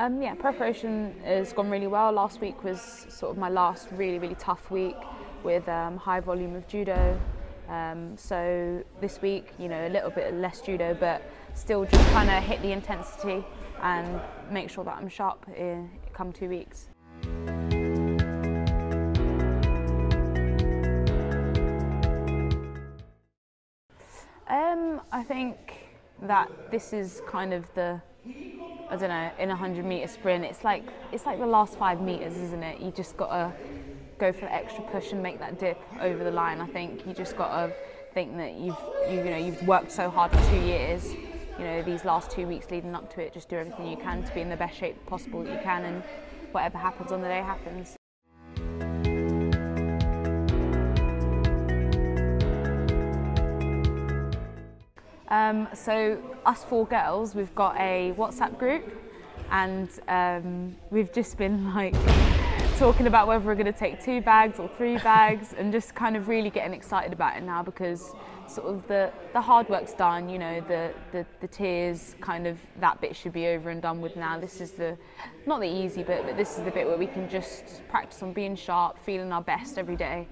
Um, yeah, preparation has gone really well. Last week was sort of my last really, really tough week with um, high volume of judo. Um, so this week, you know, a little bit less judo, but still just trying to hit the intensity and make sure that I'm sharp in come two weeks. Um, I think that this is kind of the I don't know, in a hundred meter sprint, it's like it's like the last five meters, isn't it? You just gotta go for the extra push and make that dip over the line. I think you just gotta think that you've you, you know you've worked so hard for two years. You know these last two weeks leading up to it, just do everything you can to be in the best shape possible that you can, and whatever happens on the day happens. Um, so us four girls, we've got a WhatsApp group and um, we've just been like talking about whether we're going to take two bags or three bags and just kind of really getting excited about it now because sort of the, the hard work's done, you know, the, the, the tears, kind of that bit should be over and done with now. This is the, not the easy bit, but this is the bit where we can just practice on being sharp, feeling our best every day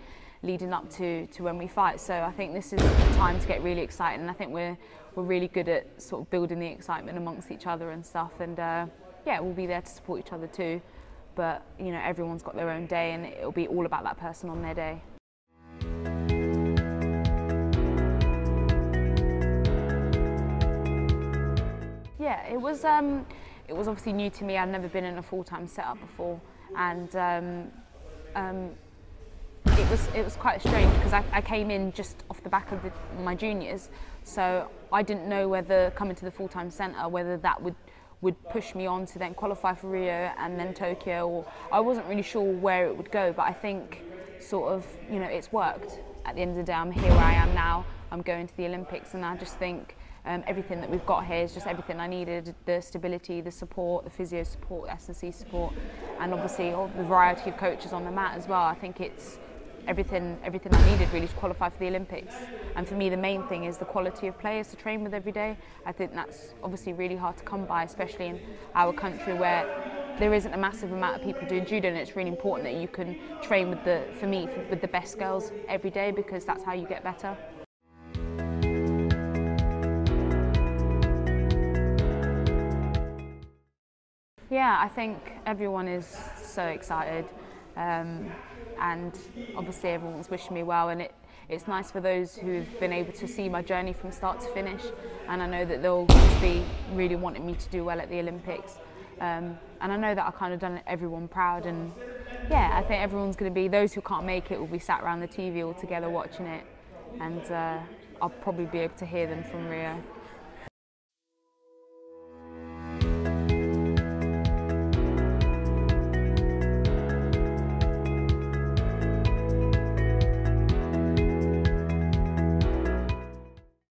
leading up to, to when we fight. So I think this is the time to get really excited and I think we're, we're really good at sort of building the excitement amongst each other and stuff and uh, yeah, we'll be there to support each other too. But you know, everyone's got their own day and it'll be all about that person on their day. Yeah, it was um, it was obviously new to me. I'd never been in a full-time setup before, and um, um, it was it was quite strange because I, I, came in just off the back of the, my juniors, so I didn't know whether coming to the full-time centre whether that would would push me on to then qualify for Rio and then Tokyo, or I wasn't really sure where it would go. But I think sort of you know it's worked. At the end of the day, I'm here where I am now. I'm going to the Olympics, and I just think. Um, everything that we've got here is just everything I needed the stability, the support, the physio support, S&C support, and obviously all the variety of coaches on the mat as well. I think it's everything everything I needed really to qualify for the Olympics. And for me, the main thing is the quality of players to train with every day. I think that's obviously really hard to come by, especially in our country where there isn't a massive amount of people doing judo, and it's really important that you can train with the, for me, with the best girls every day because that's how you get better. Yeah, I think everyone is so excited. Um, and obviously everyone's wishing me well and it, it's nice for those who've been able to see my journey from start to finish and I know that they'll be really wanting me to do well at the Olympics um, and I know that I've kind of done everyone proud and yeah I think everyone's going to be those who can't make it will be sat around the TV all together watching it and uh, I'll probably be able to hear them from Rio.